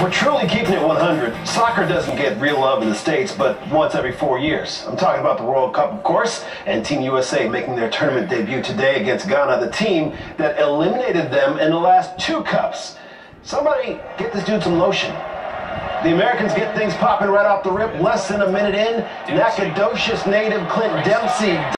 We're truly keeping it 100, soccer doesn't get real love in the States but once every four years. I'm talking about the World Cup, of course, and Team USA making their tournament debut today against Ghana, the team that eliminated them in the last two cups. Somebody get this dude some lotion. The Americans get things popping right off the rip. Less than a minute in, Nacogdoches native Clint Dempsey